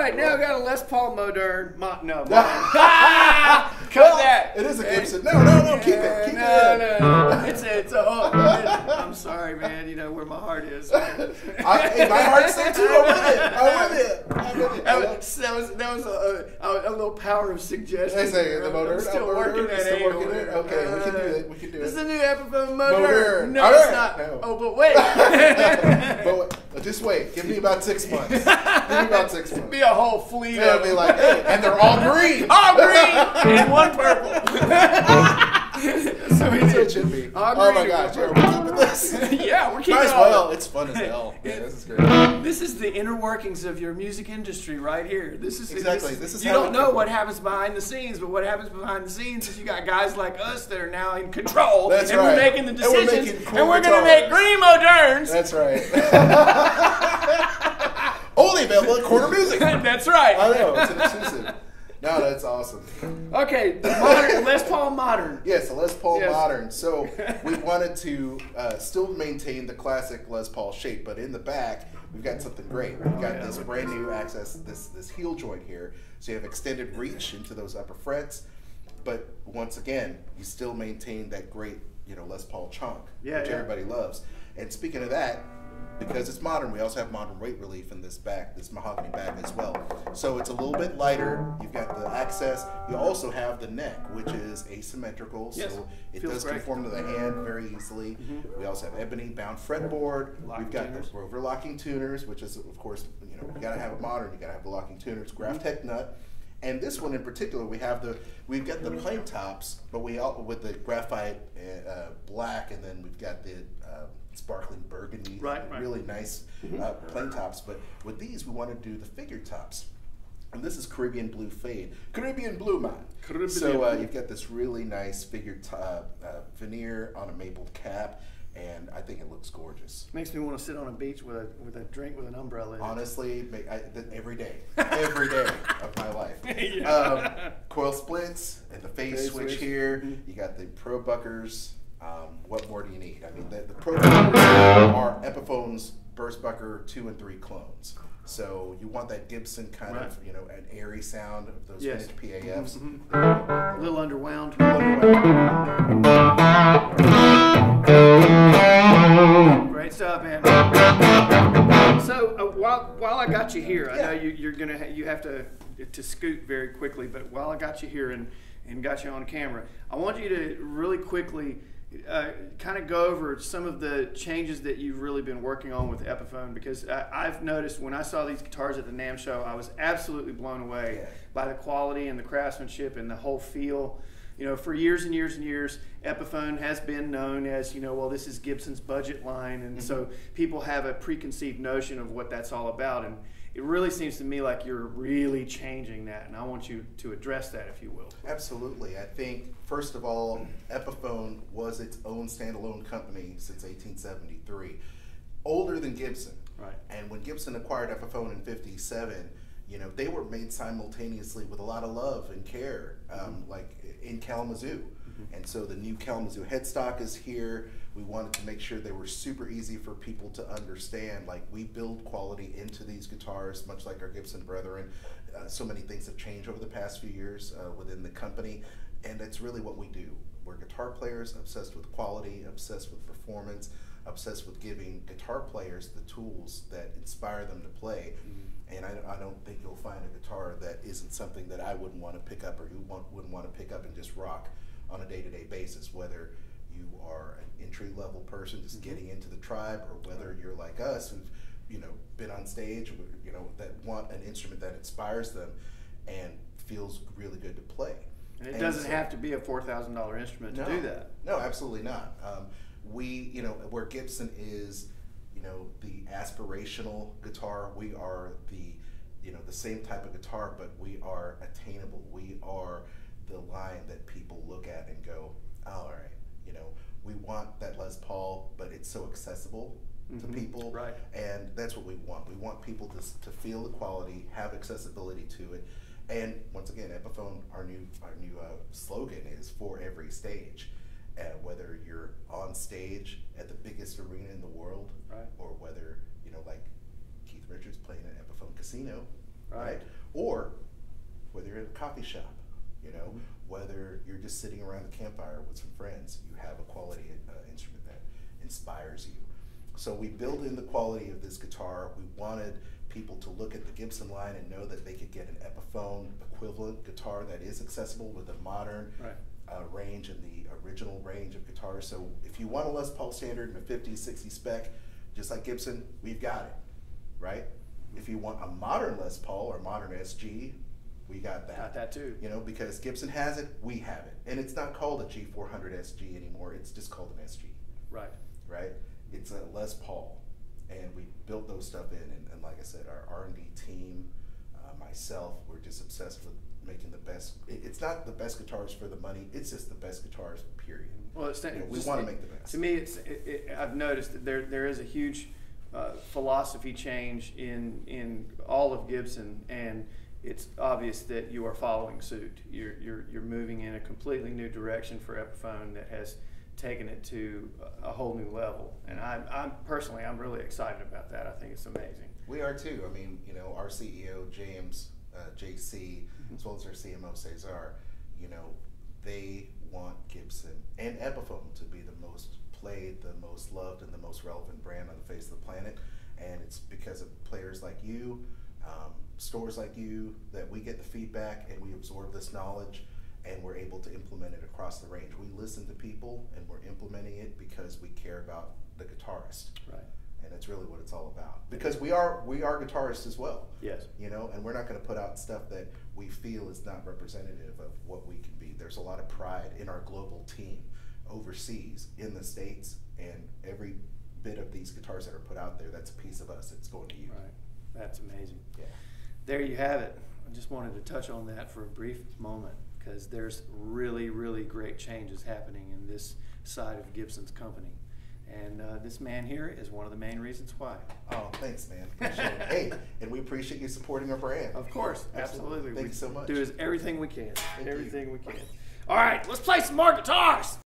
right, now I got a Les Paul Modern. Mo- no, modern. Cut Well, that. It is a Gibson. No, no, no. Keep it. Keep no, it. no, no. It's a, it's a. Oh, I'm sorry, man. You know where my heart is. I, hey, my heart's there too. I'm with it. I'm with it. I'm with it. That was, that was that was a, a, a little power of suggestion. I say the I'm motor. still motor, working that still working it. Okay, we can do uh, it. We can do it. This is a new Epiphone motor. Modern. No, All it's right. not. No. Oh, but wait. but wait, just wait. Give me about six months. Give me about six months. Be a whole fleet Yeah, of be like, hey, and they're all green. all green and one purple. so we That's what it should be. All Oh my gosh, are we're keeping this? yeah, we're keeping Might as all well. of it. It's fun as hell. Man, this is great. This is the inner workings of your music industry right here. This is Exactly. This, This is you don't know what happens behind the scenes, but what happens behind the scenes is you got guys like us that are now in control, That's and right. we're making the And we're decisions, making cool and we're gonna make green moderns. That's right. Only available at Corner Music. That's right. I know it's an exclusive. No, that's awesome. Okay, the modern, Les Paul modern. Yes, a Les Paul Yes. Modern. So we wanted to uh, still maintain the classic Les Paul shape, but in the back we've got something great. We've got yeah. this brand new access, this this heel joint here, so you have extended reach into those upper frets. But once again, you still maintain that great, you know, Les Paul chunk, Yeah, which yeah. everybody loves. And speaking of that, because it's modern, we also have modern weight relief in this back, this mahogany back as well. So it's a little bit lighter. You've got the access. You also have the neck, which is asymmetrical, Yes, so it feels does great. conform to the hand very easily. We also have ebony bound fretboard. Locking We've got tuners. the Grover locking tuners, which is of course you know you gotta have a modern. You gotta have the locking tuners. Graph tech nut. And this one in particular, we have the we've got the plain tops, but we all with the graphite uh, black, and then we've got the uh, sparkling burgundy, Right, right. really nice uh, plain tops. But with these, we want to do the figure tops. And this is Caribbean Blue Fade. Caribbean Blue, man. Caribbean so uh, you've got this really nice figured t- uh, uh, veneer on a maple cap, and I think it looks gorgeous. Makes me want to sit on a beach with a with a drink with an umbrella. in. Honestly, ma- I, every day, every day of my life. Yeah. Um, coil splits and the phase, Phase switch, switch. here. Mhm. You got the Pro Buckers. Um, what more do you need? I mean, the, the Pro Buckers are Epiphone's Burst Bucker two and three clones. So you want that Gibson kind of, you know, an airy sound of those Yes. vintage PAFs. Mhm. A little underwound. Great stuff, man. So uh, while while I got you here, I know you, you're gonna ha- you have to to scoot very quickly, but while I got you here and and got you on camera, I want you to really quickly. Uh, kind of go over some of the changes that you've really been working on with Epiphone because I, I've noticed when I saw these guitars at the NAMM show, I was absolutely blown away by the quality and the craftsmanship and the whole feel. You know, for years and years and years, Epiphone has been known as, you know, well, this is Gibson's budget line. And so people have a preconceived notion of what that's all about. And it really seems to me like you're really changing that. And I want you to address that, if you will. Absolutely. I think, first of all, Epiphone was its own standalone company since 1873. Older than Gibson. Right. And when Gibson acquired Epiphone in 57, you know, they were made simultaneously with a lot of love and care, um, like in Kalamazoo. And so the new Kalamazoo headstock is here. We wanted to make sure they were super easy for people to understand. Like we build quality into these guitars, much like our Gibson brethren. Uh, so many things have changed over the past few years uh, within the company, and that's really what we do. We're guitar players obsessed with quality, obsessed with performance, obsessed with giving guitar players the tools that inspire them to play. And I, I don't think you'll find a guitar that isn't something that I wouldn't want to pick up or you want, wouldn't want to pick up and just rock on a day to day basis, whether you are an entry level person just getting into the tribe or whether you're like us who've you know been on stage you know that want an instrument that inspires them and feels really good to play And it And doesn't so- have to be a $4,000 instrument to no, do that. No, absolutely not. Um, we, you know, where Gibson is, you know, the aspirational guitar, we are the, you know, the same type of guitar, but we are attainable. We are the line that people look at and go, "Oh, all right, you know, we want that Les Paul, but it's so accessible to Mhm, people, right. And that's what we want. We want people to, to feel the quality, have accessibility to it, and once again, Epiphone, our new our new uh, slogan is for every stage. Uh, whether you're on stage at the biggest arena in the world, Right. or whether you know, like Keith Richards playing at Epiphone Casino, Right. Or whether you're at a coffee shop, you know, whether you're just sitting around the campfire with some friends, you have a quality uh, instrument that inspires you. So we build in the quality of this guitar. We wanted people to look at the Gibson line and know that they could get an Epiphone equivalent guitar that is accessible with a modern Right. uh, range and the original range of guitars. So if you want a Les Paul standard and a 50, 60 spec, just like Gibson, we've got it, right? If you want a modern Les Paul or modern SG, we got that. Got that too. You know, because Gibson has it, we have it. And it's not called a G400 SG anymore, it's just called an SG, Right. right? It's a Les Paul. And we built those stuff in, and, and like I said, our R&D team, uh, myself, we're just obsessed with making the best. It, it's not the best guitars for the money, it's just the best guitars, period. Well, it's, You know, we wanna make the best. To me, it's. It, it, I've noticed that there there is a huge uh, philosophy change in in all of Gibson, and it's obvious that you are following suit. You're you're you're moving in a completely new direction for Epiphone that has taken it to a whole new level. And I'm I'm personally I'm really excited about that. I think it's amazing. We are too. I mean, you know, our CEO James uh, JC, as well as our CMO Cesar, you know, they want Gibson and Epiphone to be the most played, the most loved, and the most relevant brand on the face of the planet. And it's because of players like you, um, stores like you, that we get the feedback and we absorb this knowledge and we're able to implement it across the range. We listen to people and we're implementing it because we care about the guitarist Right. and that's really what it's all about because we are we are guitarists as well Yes. you know and we're not going to put out stuff that we feel is not representative of what we can be there's a lot of pride in our global team overseas in the states and every bit of these guitars that are put out there that's a piece of us it's going to you Right. That's amazing. yeah There you have it. I just wanted to touch on that for a brief moment because there's really, really great changes happening in this side of Gibson's company. And uh, this man here is one of the main reasons why. oh thanks man hey and we appreciate you supporting our brand Of course, absolutely. thank we you so much Do is everything we can. Thank you. everything we can. All right, let's play some more guitars.